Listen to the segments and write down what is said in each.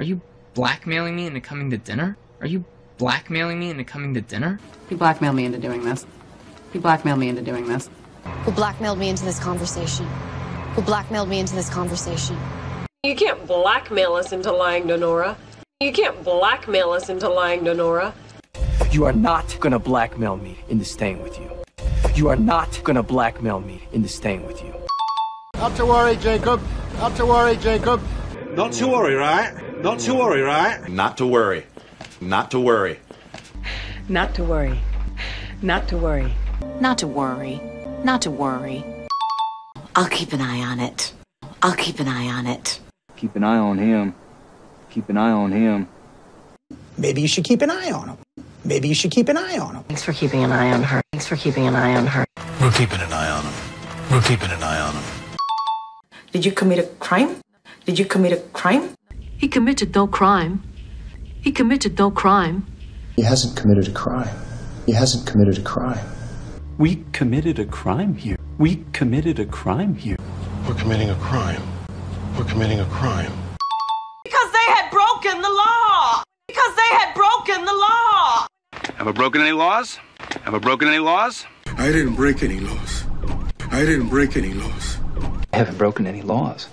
Are you blackmailing me into coming to dinner? Are you blackmailing me into coming to dinner? He blackmailed me into doing this. He blackmailed me into doing this. Who blackmailed me into this conversation? Who blackmailed me into this conversation? You can't blackmail us into lying to Nora. You can't blackmail us into lying to Nora. You are not gonna blackmail me into staying with you. You are not gonna blackmail me into staying with you. Not to worry, Jacob. Not to worry, Jacob. Not to worry, right? Not to worry, right? Not to worry. Not to worry. Not to worry. Not to worry. Not to worry. Not to worry. I'll keep an eye on it. I'll keep an eye on it. Keep an eye on him. Keep an eye on him. Maybe you should keep an eye on him. Maybe you should keep an eye on him. Thanks for keeping an eye on her. Thanks for keeping an eye on her. We're keeping an eye on him. We're keeping an eye on him. Did you commit a crime? Did you commit a crime? He committed no crime. He committed no crime. He hasn't committed a crime. He hasn't committed a crime. We committed a crime here. We committed a crime here. We're committing a crime. We're committing a crime. Because they had broken the law! Because they had broken the law! Have I broken any laws? Have I broken any laws? I didn't break any laws. I didn't break any laws. I haven't broken any laws.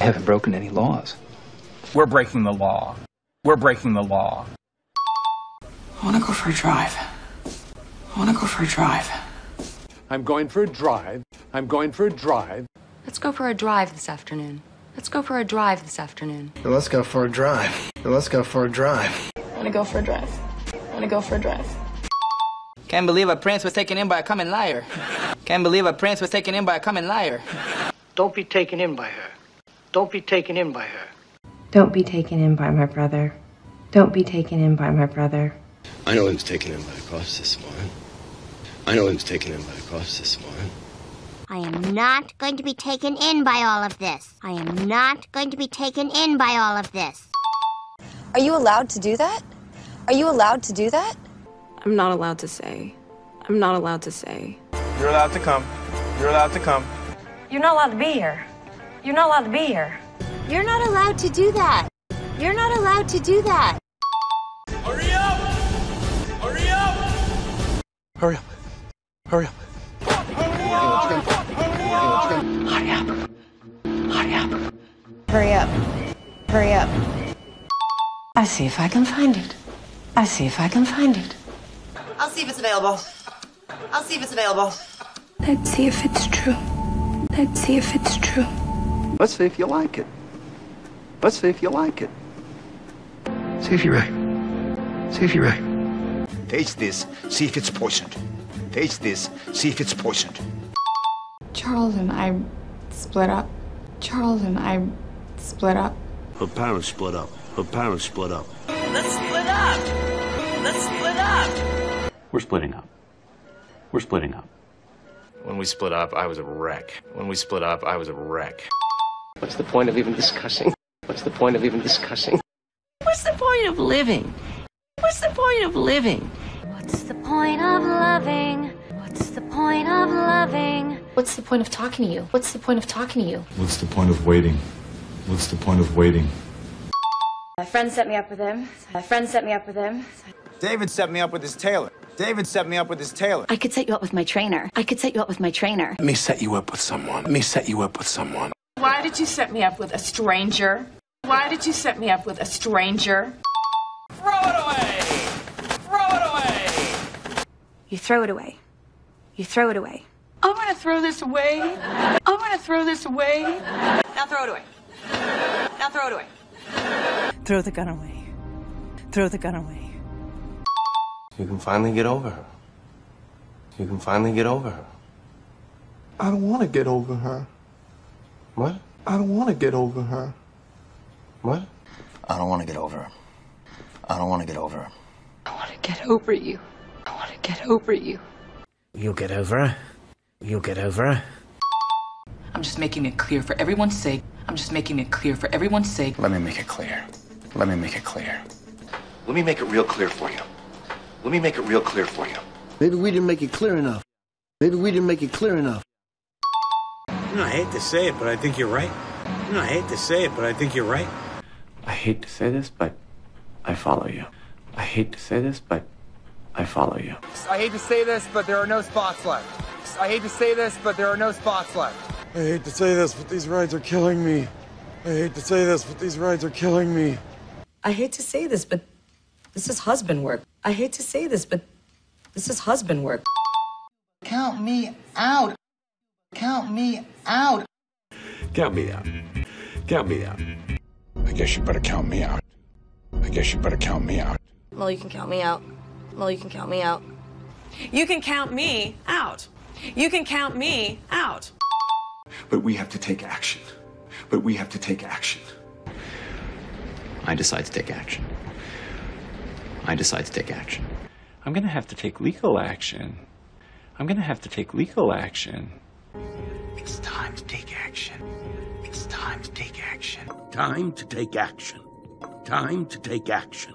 I haven't broken any laws. We're breaking the law. We're breaking the law. I want to go for a drive. I want to go for a drive. I'm going for a drive. I'm going for a drive. Let's go for a drive this afternoon. Let's go for a drive this afternoon. Let's go for a drive. Let's go for a drive. I want to go for a drive. I want to go for a drive. Can't believe a prince was taken in by a common liar. Can't believe a prince was taken in by a common liar. Don't be taken in by her. Don't be taken in by her. Don't be taken in by my brother. Don't be taken in by my brother. I know he was taken in by a cross this morning. I know he was taken in by a cross this morning. I am not going to be taken in by all of this. I am not going to be taken in by all of this. Are you allowed to do that? Are you allowed to do that? I'm not allowed to say. I'm not allowed to say. You're allowed to come. You're allowed to come. You're not allowed to be here. You're not allowed to be here. You're not allowed to do that. You're not allowed to do that. Hurry up! Hurry up! Hurry up. Hurry up. Hurry up. Hurry up. Hurry up. Hurry up. I see if I can find it. I see if I can find it. I'll see if it's available. I'll see if it's available. Let's see if it's true. Let's see if it's true. Let's see if you like it. Let's see if you like it. See if you're right. See if you're right. Taste this. See if it's poisoned. Taste this. See if it's poisoned. Charles and I split up. Charles and I split up. Her parents split up. Her parents split up. Let's split up! Let's split up! We're splitting up. We're splitting up. When we split up, I was a wreck. When we split up, I was a wreck. What's the point of even discussing? What's the point of even discussing? What's the point of living? What's the point of living? What's the point of loving? What's the point of loving? What's the point of talking to you? What's the point of talking to you? What's the point of waiting? What's the point of waiting? My friend set me up with him. My friend set me up with him. David set me up with his tailor. David set me up with his tailor. I could set you up with my trainer. I could set you up with my trainer. Let me set you up with someone. Let me set you up with someone. Why did you set me up with a stranger? Why did you set me up with a stranger? Throw it away! Throw it away! You throw it away. You throw it away. I'm gonna throw this away. I'm gonna throw this away. Now throw it away. Now throw it away. Throw the gun away. Throw the gun away. You can finally get over her. You can finally get over her. I don't want to get over her. What? I don't want to get over her. What? I don't want to get over her. I don't want to get over her. I want to get over you. I want to get over you. You'll get over her. You'll get over her. I'm just making it clear for everyone's sake. I'm just making it clear for everyone's sake. Let me make it clear. Let me make it clear. Let me make it real clear for you. Let me make it real clear for you. Maybe we didn't make it clear enough. Maybe we didn't make it clear enough. You know, I hate to say it, but I think you're right. You know, I hate to say it, but I think you're right. I hate to say this, but I follow you. I hate to say this, but I follow you. I hate to say this, but there are no spots left. I hate to say this, but there are no spots left. I hate to say this, but these rides are killing me. I hate to say this, but these rides are killing me. I hate to say this, but this is husband work. I hate to say this, but this is husband work. Count me out. Count me out. Count me out. Count me out. I guess you better count me out. I guess you better count me out. Well, you can count me out. Well, you can count me out. You can count me out. You can count me out. But we have to take action. But we have to take action. I decide to take action. I decide to take action. I'm gonna have to take legal action. I'm gonna have to take legal action. It's time to take action. It's time to take action. Time to take action. Time to take action.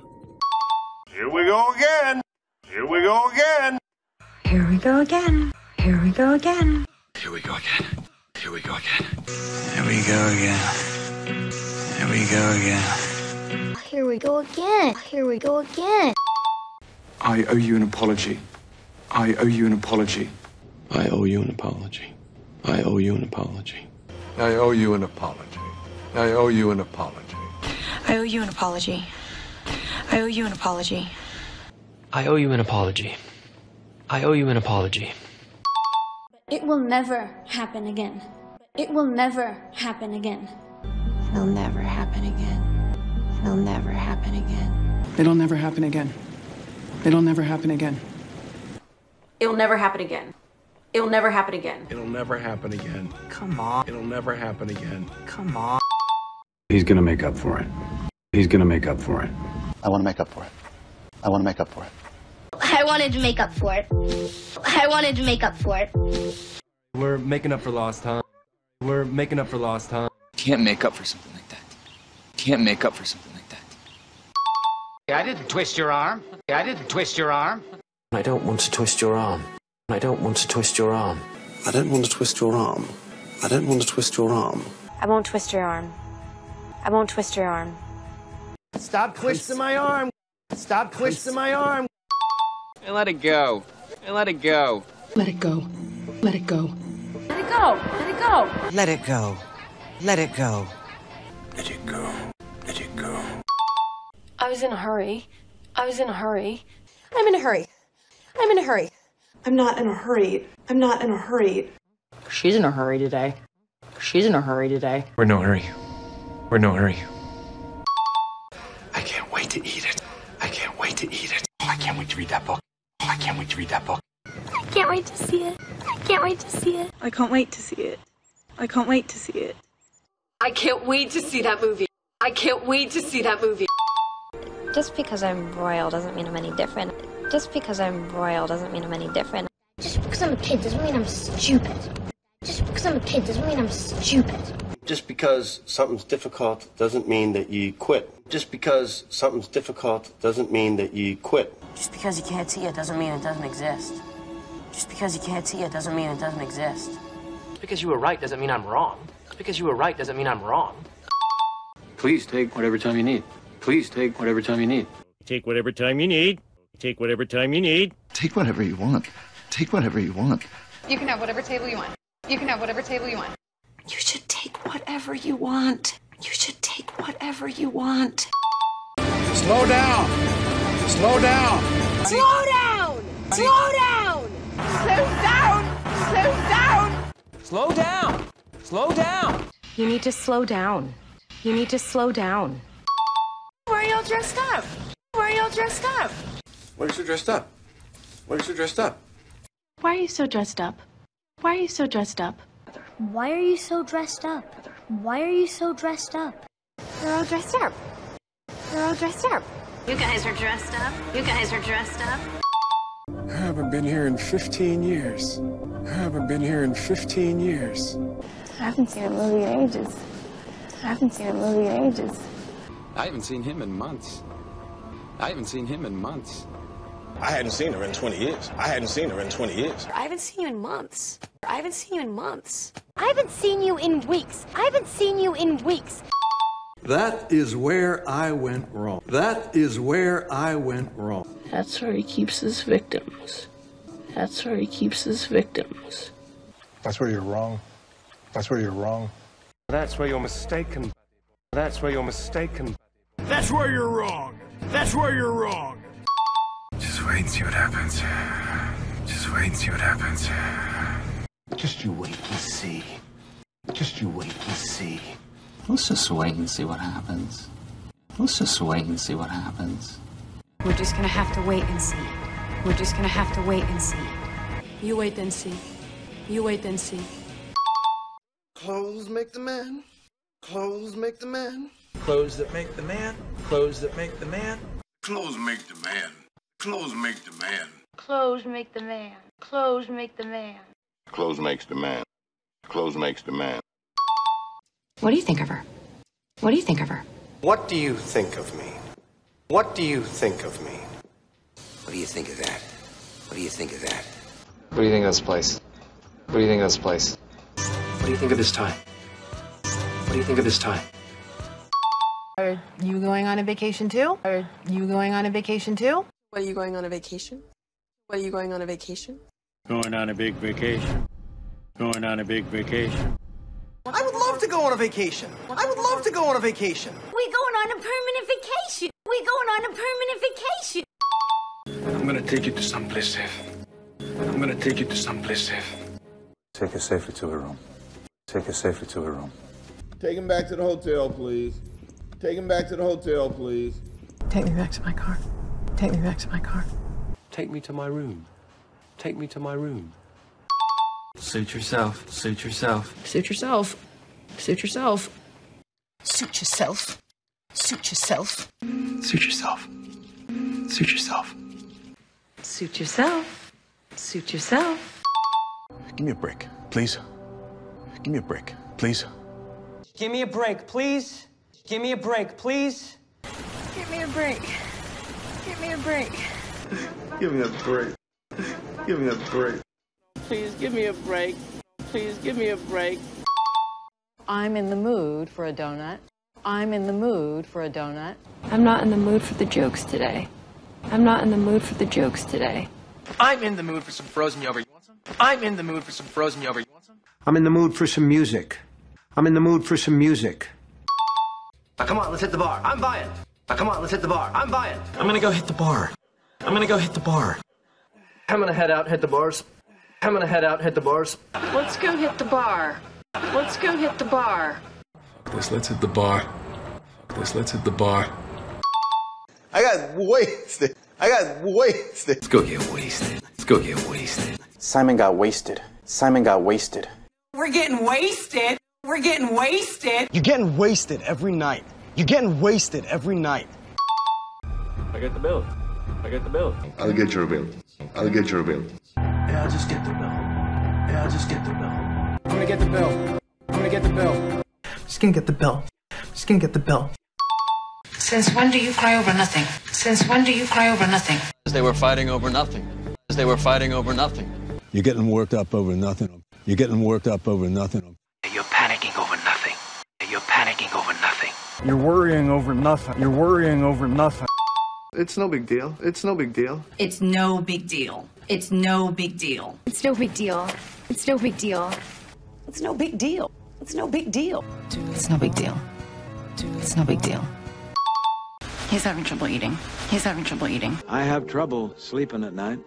Here we go again. Here we go again. Here we go again. Here we go again. Here we go again. Here we go again. Here we go again. Here we go again. Here we go again. Here we go again. I owe you an apology. I owe you an apology. I owe you an apology. I owe you an apology. I owe you an apology. I owe you an apology. I owe you an apology. I owe you an apology. I owe you an apology. I owe you an apology. It will never happen again. It will never happen again. It'll never happen again. It'll never happen again. It'll never happen again. It'll never happen again. It'll never happen again. It'll never happen again. It'll never happen again. Come on. It'll never happen again. Come on. He's gonna make up for it. He's gonna make up for it. I want to make up for it. I want to make up for it. I wanted to make up for it. I wanted to make up for it. We're making up for lost time. We're making up for lost time. Can't make up for something like that. Can't make up for something like that. I didn't twist your arm. I didn't twist your arm. I don't want to twist your arm. I don't want to twist your arm. I don't want to twist your arm. I don't want to twist your arm. I won't twist your arm. I won't twist your arm. Stop twisting my arm. Stop twisting my arm. And let it go. And let it go. Let it go. Let it go. Let it go. Let it go. Let it go. Let it go. Let it go. Let it go. I was in a hurry. I was in a hurry. I'm in a hurry. I'm in a hurry. I'm not in a hurry. I'm not in a hurry. She's in a hurry today. She's in a hurry today. We're no hurry. We're no hurry. I can't wait to eat it. I can't wait to eat it. I can't wait to read that book. I can't wait to read that book. I can't wait to see it. I can't wait to see it. I can't wait to see it. I can't wait to see it. I can't wait to see that movie. I can't wait to see that movie. Just because I'm royal doesn't mean I'm any different. Just because I'm royal doesn't mean I'm any different. Just because I'm a kid doesn't mean I'm stupid. Just because I'm a kid doesn't mean I'm stupid. Just because something's difficult doesn't mean that you quit. Just because something's difficult doesn't mean that you quit. Just because you can't see it doesn't mean it doesn't exist. Just because you can't see it doesn't mean it doesn't exist. Just because you were right doesn't mean I'm wrong. Just because you were right doesn't mean I'm wrong. Please take whatever time you need. Please take whatever time you need. Take whatever time you need. Take whatever time you need. Take whatever you want. Take whatever you want. You can have whatever table you want. You can have whatever table you want. You should take whatever you want. You should take whatever you want. Slow down. Slow down. Slow down! Slow down! Slow down! Slow down! Slow down. Slow down. You need to slow down. You need to slow down. Why are y'all dressed up? Why are y'all dressed up? Why are you so dressed up? Why are you so dressed up? Why are you so dressed up? Why are you so dressed up? Why are you so dressed up? Why are you so dressed up? They're all dressed up. They're all dressed up. You guys are dressed up. You guys are dressed up. I haven't been here in 15 years. I haven't been here in 15 years. I haven't seen a movie in ages. I haven't seen a movie in ages. I haven't seen him in months. I haven't seen him in months. I hadn't seen her in 20 years. I hadn't seen her in 20 years. I haven't seen you in months. I haven't seen you in months. I haven't seen you in weeks. I haven't seen you in weeks. That is where I went wrong. That is where I went wrong. That's where he keeps his victims. That's where he keeps his victims. That's where you're wrong. That's where you're wrong. That's where you're mistaken. That's where you're mistaken. That's where you're wrong. That's where you're wrong. Just wait and see what happens. Just wait and see what happens. Just you wait and see. Just you wait and see. Let's just wait and see what happens. Let's just wait and see what happens. We're just gonna have to wait and see. We're just gonna have to wait and see. You wait and see. You wait and see. Clothes make the man. Clothes make the man. Clothes that make the man. Clothes that make the man. Clothes make the man. Clothes make the man. Clothes make the man. Clothes make the man. Clothes makes the man. Clothes makes the man. What do you think of her? What do you think of her? What do you think of me? What do you think of me? What do you think of that? What do you think of that? What do you think of this place? What do you think of this place? What do you think of this time? What do you think of this time? Are you going on a vacation too? Are you going on a vacation too? What are you going on a vacation? What are you going on a vacation? Going on a big vacation. Going on a big vacation. I would love to go on a vacation. I would love to go on a vacation. We're going on a permanent vacation. We're going on a permanent vacation. I'm gonna take you to someplace safe. I'm gonna take you to someplace safe. Take her safely to her room. Take her safely to her room. Take him back to the hotel, please. Take him back to the hotel, please. Take me back to my car. Take me back to my car. Take me to my room. Take me to my room. Suit yourself. Suit yourself. Suit yourself. Suit yourself. Suit yourself. Suit yourself. Suit yourself. Suit yourself. Suit yourself. Suit yourself. Give me a break, please. Give me a break, please. Give me a break, please. Give me a break, please. Give me a break. Give me a break. Give me a break. Give me a break. Please give me a break. Please give me a break. I'm in the mood for a donut. I'm in the mood for a donut. I'm not in the mood for the jokes today. I'm not in the mood for the jokes today. I'm in the mood for some frozen yogurt. You want some? I'm in the mood for some frozen yogurt. You want some? I'm in the mood for some music. I'm in the mood for some music. Now, come on, let's hit the bar. I'm buying. Now, come on, let's hit the bar. I'm buying. I'm gonna go hit the bar. I'm gonna go hit the bar. I'm gonna head out, hit the bars. I'm gonna head out, hit the bars. Let's go hit the bar. Let's go hit the bar. Fuck this, let's hit the bar. Fuck this, let's hit the bar. I got wasted. I got wasted. Let's go get wasted. Let's go get wasted. Simon got wasted. Simon got wasted. We're getting wasted. We're getting wasted. You're getting wasted every night. You're getting wasted every night. I get the bill. I get the bill. I'll get your bill. I'll get your bill. Yeah, I'll just get the bill. Yeah, I'll just get the bill. I'm gonna get the bill. I'm gonna get the bill. Just gonna get the bill. Just gonna get the bill. Since when do you cry over nothing? Since when do you cry over nothing? They were fighting over nothing. They were fighting over nothing. You're getting worked up over nothing. You're getting worked up over nothing. You're panicking over nothing. You're panicking over nothing. You're worrying over nothing. You're worrying over nothing. It's no big deal. It's no big deal. It's no big deal. It's no big deal. It's no big deal. It's no big deal. It's no big deal. It's no big deal. It's no big deal. It's no big deal. He's having trouble eating. He's having trouble eating. I have trouble sleeping at night.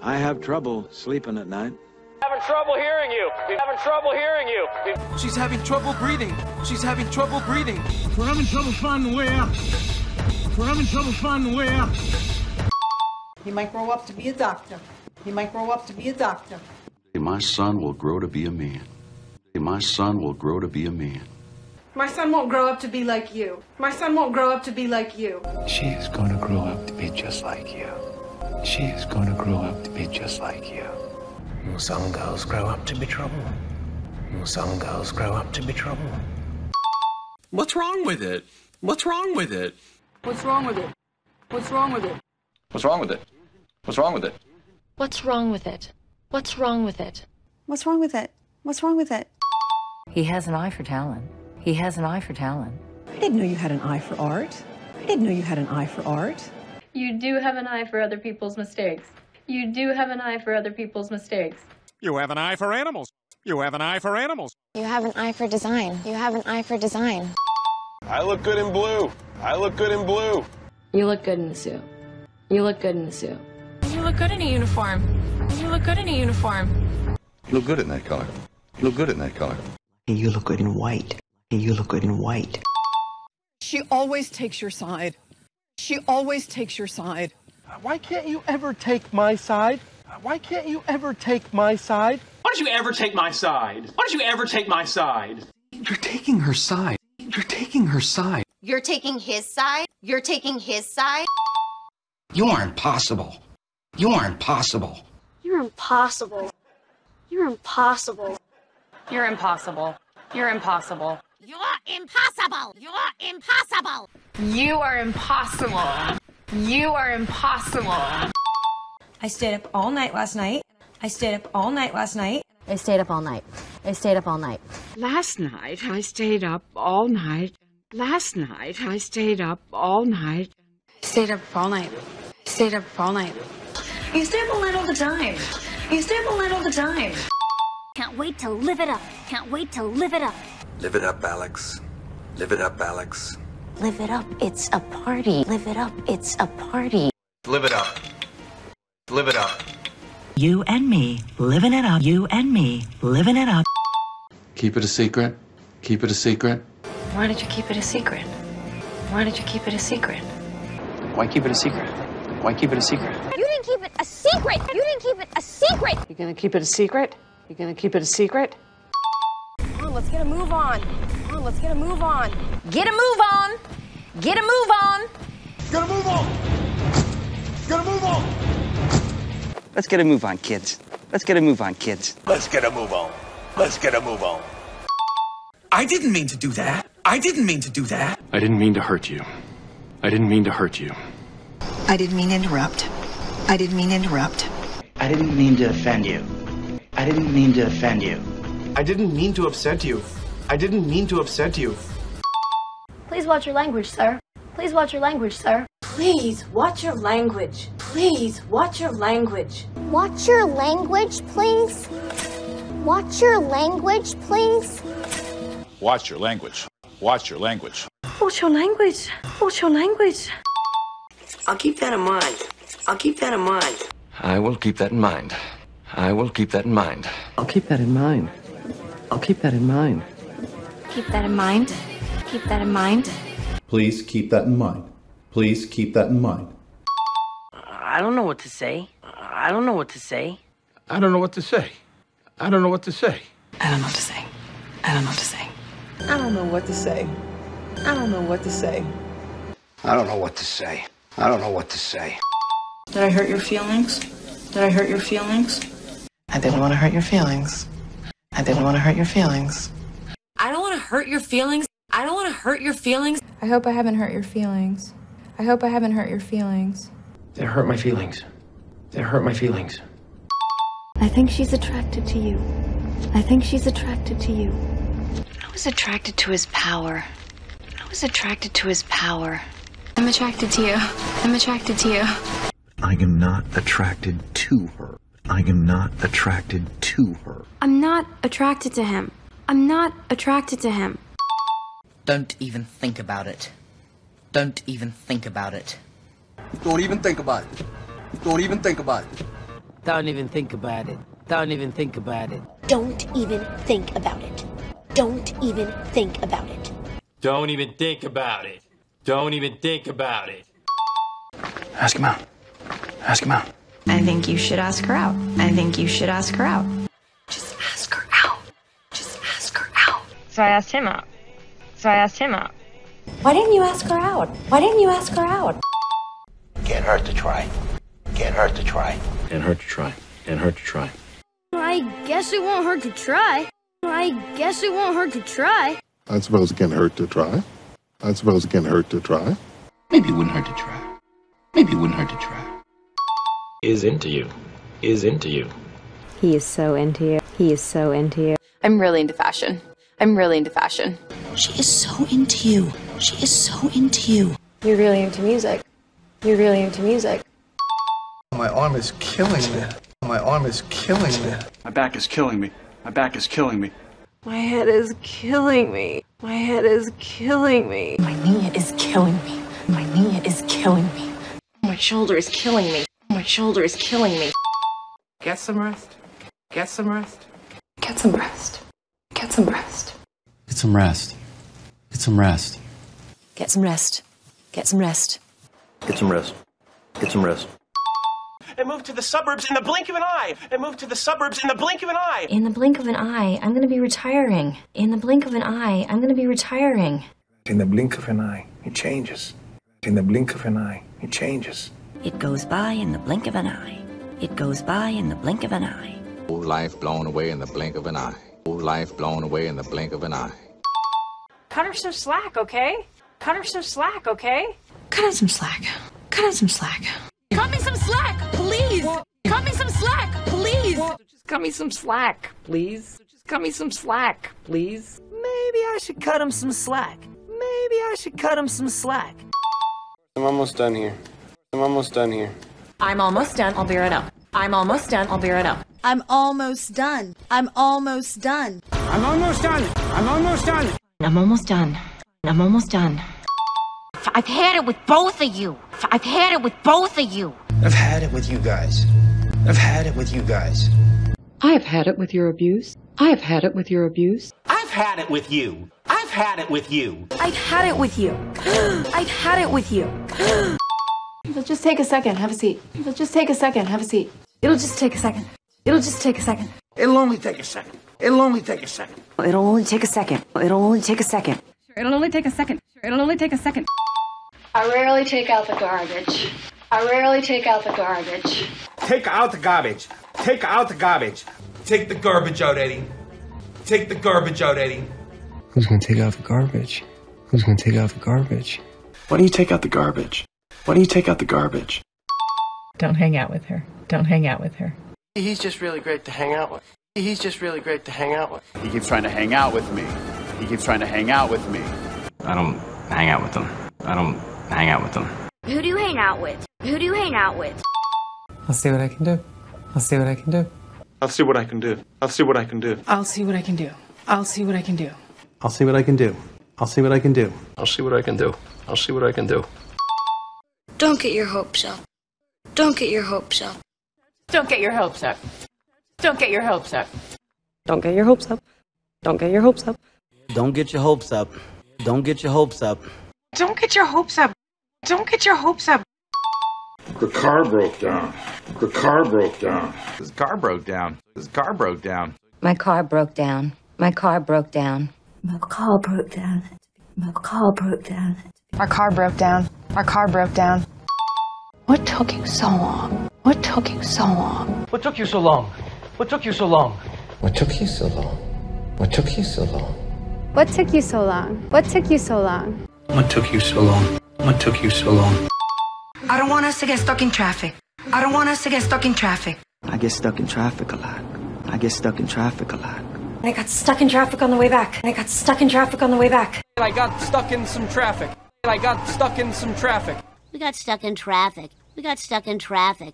I have trouble sleeping at night. Having trouble hearing you. Having trouble hearing you. She's having trouble breathing. She's having trouble breathing. We're having trouble finding the way out. We're having trouble finding the way out. He might grow up to be a doctor. He might grow up to be a doctor. My son will grow to be a man. My son will grow to be a man. My son won't grow up to be like you. My son won't grow up to be like you. She is going to grow up to be just like you. She is going to grow up to be just like you. Some girls grow up to be trouble. Some girls grow up to be trouble. What's wrong with it? What's wrong with it? What's wrong with it? What's wrong with it? What's wrong with it? What's wrong with it? What's wrong with it? What's wrong with it? What's wrong with it? What's wrong with it? He has an eye for talent. He has an eye for talent. I didn't know you had an eye for art. I didn't know you had an eye for art. You do have an eye for other people's mistakes. You do have an eye for other people's mistakes. You have an eye for animals. You have an eye for animals. You have an eye for design. You have an eye for design. I look good in blue. I look good in blue. You look good in the suit. You look good in the suit. You look good in a uniform. You look good in a uniform. You look good in that color. You look good in that color. And you look good in white. And you look good in white. She always takes your side. She always takes your side. Why can't you ever take my side? Why can't you ever take my side? Why don't you ever take my side? Why don't you ever take my side? You're taking her side. You're taking her side. You're taking his side? You're taking his side? You are impossible. You are impossible. You're impossible. You're impossible. You're impossible. You're impossible. You're impossible! You're impossible! You are impossible. You are impossible. I stayed up all night last night. I stayed up all night last night. I stayed up all night. I stayed up all night. Last night I stayed up all night. Last night I stayed up all night. Stayed up all night. Stayed up all night. You stay up all night all the time. You stay up all night all the time. Can't wait to live it up. Can't wait to live it up. Live it up, Alex. Live it up, Alex. Live it up. It's a party. Live it up. It's a party. Live it up. Live it up. You and me, living it up. You and me, living it up. Keep it a secret. Keep it a secret. Why did you keep it a secret? Why did you keep it a secret? Why keep it a secret? Why keep it a secret? You didn't keep it a secret. You didn't keep it a secret. You're gonna keep it a secret? You're gonna keep it a secret? Come on, let's get a move on. Come on, let's get a move on. Get a move on. Get a move on. Get a move on. Get a move on. Let's get a move on, kids. Let's get a move on, kids. Let's get a move on. Let's get a move on. I didn't mean to do that. I didn't mean to do that. I didn't mean to hurt you. I didn't mean to hurt you. I didn't mean to interrupt. I didn't mean to interrupt. I didn't mean to offend you. I didn't mean to offend you. I didn't mean to upset you. I didn't mean to upset you. Please watch your language, sir. Please watch your language, sir. Please watch your language. Please watch your language. Watch your language, please. Watch your language, please. Watch your language. Watch your language. Watch your language. Watch your language. I'll keep that in mind. I'll keep that in mind. I will keep that in mind. I will keep that in mind. I'll keep that in mind. I'll keep that in mind. Keep that in mind. Keep that in mind. Please keep that in mind. Please keep that in mind. I don't know what to say. I don't know what to say. I don't know what to say. I don't know what to say. I don't know what to say. I don't know what to say. I don't know what to say. I don't know what to say. I don't know what to say. I don't know what to say. Did I hurt your feelings? Did I hurt your feelings? I didn't want to hurt your feelings. I didn't want to hurt your feelings. I don't want to hurt your feelings. I don't want to hurt your feelings. I hope I haven't hurt your feelings. I hope I haven't hurt your feelings. They hurt my feelings. They hurt my feelings. I think she's attracted to you. I think she's attracted to you. I was attracted to his power. I was attracted to his power. I'm attracted to you. I'm attracted to you. I am not attracted to her. I am not attracted to her. I'm not attracted to him. I'm not attracted to him. Don't even think about it. Don't even think about it. Don't even think about it. Don't even think about it. Don't even think about it. Don't even think about it. Don't even think about it. Don't even think about it. Don't even think about it. Don't even think about it. Ask him out. Ask him out. I think you should ask her out. I think you should ask her out. So I asked him out. So I asked him out. Why didn't you ask her out? Why didn't you ask her out? Can't hurt to try. Can't hurt to try. Can't hurt to try. Can't hurt to try. I guess it won't hurt to try. I guess it won't hurt to try. I suppose it can hurt to try. I suppose it can hurt to try. Maybe it wouldn't hurt to try. Maybe it wouldn't hurt to try. Is into you. Is into you. He is so into you. He is so into you. I'm really into fashion. I'm really into fashion. She is so into you. She is so into you. You're really into music. You're really into music. My arm is killing me. My arm is killing me. My back is killing me. My back is killing me. My head is killing me. My head is killing me. My knee is killing me. My knee is killing me. My shoulder is killing me. My shoulder is killing me. Get some rest. Get some rest. Get some rest. Get some rest. Get some rest. Get some rest. Get some rest. Get some rest. Get some rest. Get some rest. And move to the suburbs in the blink of an eye. And move to the suburbs in the blink of an eye. In the blink of an eye, I'm going to be retiring. In the blink of an eye, I'm going to be retiring. In the blink of an eye, it changes. In the blink of an eye, it changes. It goes by in the blink of an eye. It goes by in the blink of an eye. Whole life blown away in the blink of an eye. Whole life blown away in the blink of an eye. Cut her some slack, okay? Cut her some slack, okay? Cut her some slack. Cut her some slack. Cut me some slack, please! Cut me some slack, please! Just cut me some slack, please. Just cut me some slack, please. Maybe I should cut him some slack. Maybe I should cut him some slack. I'm almost done here. I'm almost done here. I'm almost done. I'll be right up. I'm almost done. I'll be right up. I'm almost done. I'm almost done. I'm almost done. I'm almost done. I'm almost done. I'm almost done. I've had it with both of you. I've had it with both of you. I've had it with you guys. I've had it with you guys. I have had it with your abuse. I have had it with your abuse. I've had it with you. I've had it with you. I've had it with you. I've had it with you. It'll just take a second. Have a seat. It'll just take a second. Have a seat. It'll just take a second. It'll just take a second. It'll only take a second. It'll only take a second. It'll only take a second. It'll only take a second. It'll only take a second. It'll only take a second. I rarely take out the garbage. I rarely take out the garbage. Take out the garbage. Take out the garbage. Take the garbage out, Eddie. Take the garbage out, Eddie. Who's gonna take out the garbage? Who's gonna take out the garbage? Why do you take out the garbage? Why do you take out the garbage? Don't hang out with her. Don't hang out with her. He's just really great to hang out with. He's just really great to hang out with. He keeps trying to hang out with me. He keeps trying to hang out with me. I don't hang out with them. I don't hang out with them. Who do you hang out with? Who do you hang out with? I'll see what I can do. I'll see what I can do. I'll see what I can do. I'll see what I can do. I'll see what I can do. I'll see what I can do. I'll see what I can do. I'll see what I can do. I'll see what I can do. I'll see what I can do. Don't get your hopes up. Don't get your hopes up. Don't get your hopes up. Don't get your hopes up. Don't get your hopes up. Don't get your hopes up. Don't get your hopes up. Don't get your hopes up. Don't get your hopes up. Don't get your hopes up. The car broke down. The car broke down. His car broke down. His car broke down. My car broke down. My car broke down. My car broke down. My car broke down. Our car broke down. Our car broke down. What took you so long? What took you so long? What took you so long? What took you so long? What took you so long? What took you so long? What took you so long? What took you so long? What took you so long? What took you so long? I don't want us to get stuck in traffic. I don't want us to get stuck in traffic. I get stuck in traffic a lot. I get stuck in traffic a lot. I got stuck in traffic on the way back. I got stuck in traffic on the way back. I got stuck in some traffic. I got stuck in some traffic. We got stuck in traffic. We got stuck in traffic.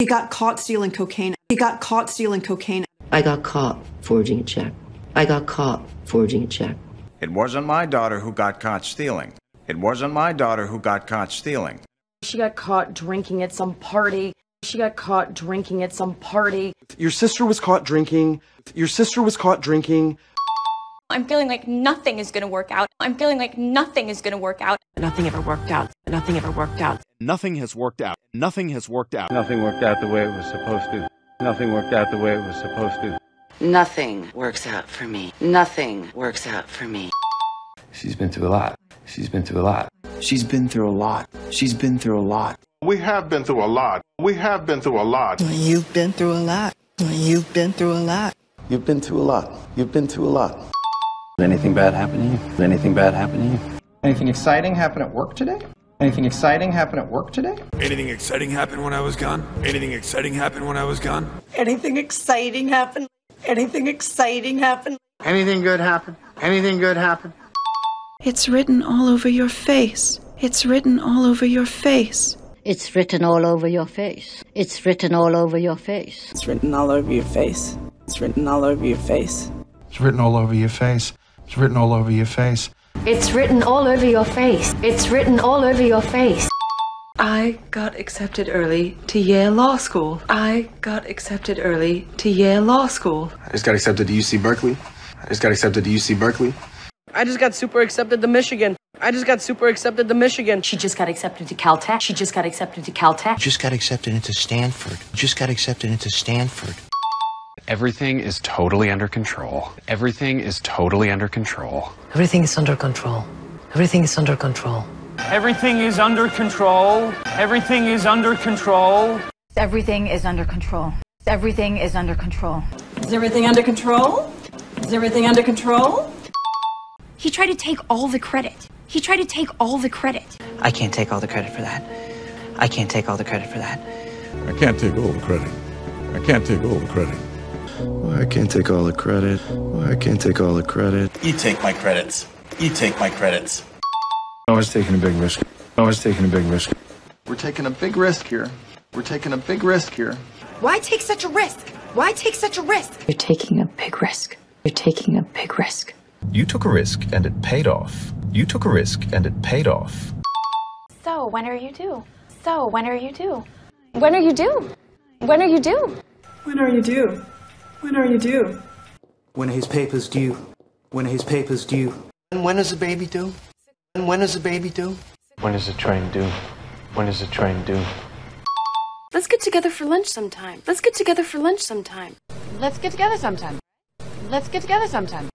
He got caught stealing cocaine. He got caught stealing cocaine. I got caught forging a check. I got caught forging a check. It wasn't my daughter who got caught stealing. It wasn't my daughter who got caught stealing. She got caught drinking at some party. She got caught drinking at some party. Your sister was caught drinking. Your sister was caught drinking. I'm feeling like nothing is going to work out. I'm feeling like nothing is going to work out. Nothing ever worked out. Nothing ever worked out. Nothing has worked out. Nothing has worked out. Nothing worked out the way it was supposed to. Nothing worked out the way it was supposed to. Nothing works out for me. Nothing works out for me. She's been through a lot. She's been through a lot. She's been through a lot. She's been through a lot. We have been through a lot. We have been through a lot. You've been through a lot. You've been through a lot. You've been through a lot. You've been through a lot. Did anything bad happen to you? Anything bad happen to you? Anything exciting happen at work today? Anything exciting happen at work today? Anything exciting happen when I was gone? Anything exciting happen when I was gone? Anything exciting happen? Anything exciting happen? Anything good happen? Anything good happen? It's written all over your face. It's written all over your face. It's written all over your face. It's written all over your face. It's written all over your face. It's written all over your face. It's written all over your face. It's written all over your face. It's written all over your face. It's written all over your face. I got accepted early to Yale Law School. I got accepted early to Yale Law School. I just got accepted to UC Berkeley. I just got accepted to UC Berkeley. I just got super accepted to Michigan. I just got super accepted to Michigan. She just got accepted to Caltech. She just got accepted to Caltech. Just got accepted into Stanford. Just got accepted into Stanford. Everything is totally under control. Everything is totally under control. Everything is under control. Everything is under control. Everything is under control. Everything is under control. Everything is under control. Everything is under control. Is everything under control? Is everything under control? He tried to take all the credit. He tried to take all the credit. I can't take all the credit for that. I can't take all the credit for that. I can't take all the credit. I can't take all the credit. Why I can't take all the credit. Why I can't take all the credit. You take my credits. You take my credits. I was taking a big risk. I was taking a big risk. We're taking a big risk here. We're taking a big risk here. Why take such a risk? Why take such a risk? You're taking a big risk. You're taking a big risk. You took a risk and it paid off. You took a risk and it paid off. So, when are you due? So, when are you due? When are you due? When are you due? When are you due? When are you due? When are his papers due? When are his papers due? And when is the baby due? And when is the baby due? When is the train due? When is the train due? Let's get together for lunch sometime. Let's get together for lunch sometime. Let's get together sometime. Let's get together sometime.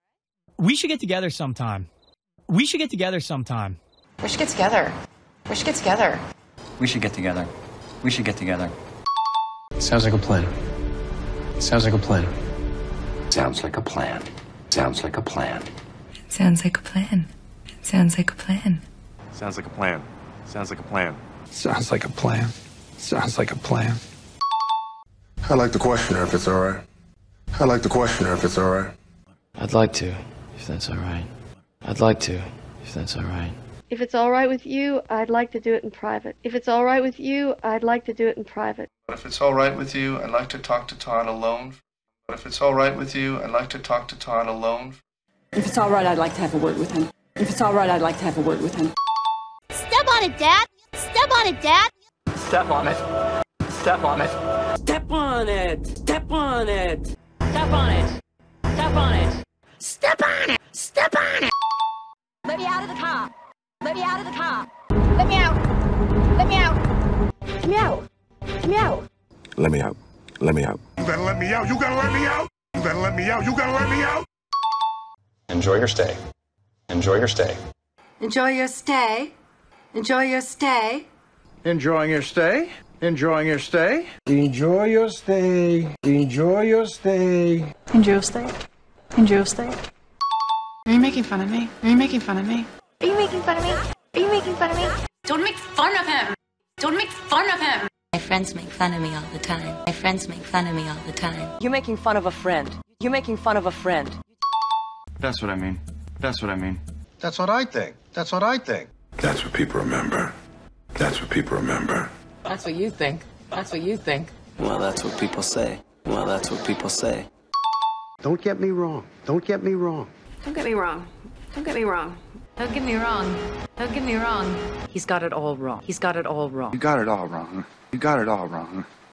We should get together sometime. We should get together sometime. We should get together. We should get together. We should get together. We should get together. Sounds like a plan. Sounds like a plan. Sounds like a plan. Sounds like a plan. Sounds like a plan. Sounds like a plan. Sounds like a plan. Sounds like a plan. Sounds like a plan. Sounds like a plan. I'd like to question her if it's all right. I'd like to question her if it's all right. I'd like to, if that's all right. I'd like to, if that's all right. If it's all right with you, I'd like to do it in private. If it's all right with you, I'd like to do it in private. But if it's all right with you, I'd like to talk to Todd alone. But if it's all right with you, I'd like to talk to Todd alone. If it's all right, I'd like to have a word with him. If it's all right, I'd like to have a word with him. Step on it, Dad. Step on it, Dad. Step on it. Step on it. Step on it. Step on it. Step on it. Step on it. Step on it. Step on it. Let me out of the car. Let me out of the car. Let me out. Let me out. Let me out. Let me out. Let me out. Let me out. You gotta let me out. You gotta let me out. You gotta let me out. You gotta let me out. Enjoy your stay. Enjoy your stay. Enjoy your stay. Enjoy your stay. Enjoying your stay? Enjoying your stay? Enjoy your stay. Enjoy your stay. Enjoy your stay. Enjoy your stay. Are you making fun of me? Are you making fun of me? Are you making fun of me? Are you making fun of me? Don't make fun of him. Don't make fun of him. My friends make fun of me all the time. My friends make fun of me all the time. You're making fun of a friend. You're making fun of a friend. That's what I mean. That's what I mean. That's what I think. That's what I think. That's what people remember. That's what people remember. That's what you think. That's what you think. Well, that's what people say. Well, that's what people say. Don't get me wrong. Don't get me wrong. Don't get me wrong. Don't get me wrong. Don't get me wrong. Don't get me wrong. He's got it all wrong. He's got it all wrong. You got it all wrong. You got it all wrong.